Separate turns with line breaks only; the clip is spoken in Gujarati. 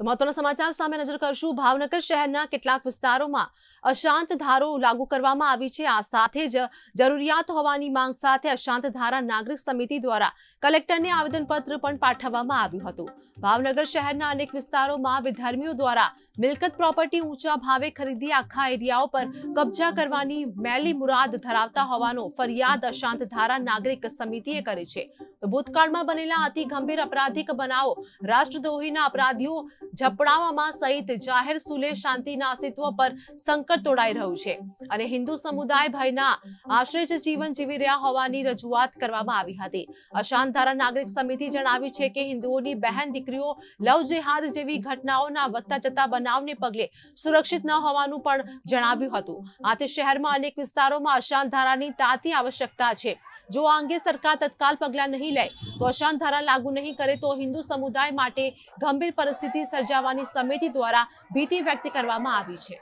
તો મહત્વના સમાચાર સામે નજર કરશું. ભાવનગર શહેરના કેટલાક વિસ્તારોમાં અશાંત ધારો લાગુ કરવામાં આવી છે. આ સાથે જ જરૂરિયાત હોવાની માંગ સાથે અશાંત ધારા નાગરિક સમિતિ દ્વારા કલેક્ટરને આવેદનપત્ર પણ પાઠવવામાં આવ્યું હતું. ભાવનગર શહેરના અનેક વિસ્તારોમાં વિધર્મીઓ દ્વારા મિલકત પ્રોપર્ટી ઊંચા ભાવે ખરીદી આખા એરિયાઓ પર કબજા કરવાની મેલી મુરાદ ધરાવતા હોવાનો ફરિયાદ અશાંત ધારા નાગરિક સમિતિએ કરી છે. તો ભૂતકાળમાં બનેલા અતિ ગંભીર અપરાધિક બનાવો, રાષ્ટ્રદ્રોહીના અપરાધીઓ ઝપડાવવામાં સહિત જાહેર સુલે શાંતિના અસ્તિત્વ પર સંકટ તોડાઈ રહ્યું છે અને હિન્દુ સમુદાય ભયના આશ્રય જ જીવન જીવી રહ્યા હોવાની રજૂઆત કરવામાં આવી હતી. અશાંત ધારા નાગરિક સમિતિ જણાવ્યું છે કે હિન્દુઓની બહેન દીકરીઓ લવ જેહાદ જેવી ઘટનાઓના વધતા જતા બનાવને પગલે સુરક્ષિત ન હોવાનું પણ જણાવ્યું હતું. આથી શહેરમાં અનેક વિસ્તારોમાં અશાંત ધારાની તાતી આવશ્યકતા છે. જો આ અંગે સરકાર તત્કાલ પગલાં નહીં લે. તો અશાંત ધારા લાગુ નહીં કરે તો હિન્દુ સમુદાય માટે ગંભીર પરિસ્થિતિ સર્જાવાની સમિતિ દ્વારા ભીતિ વ્યક્ત કરવામાં આવી છે.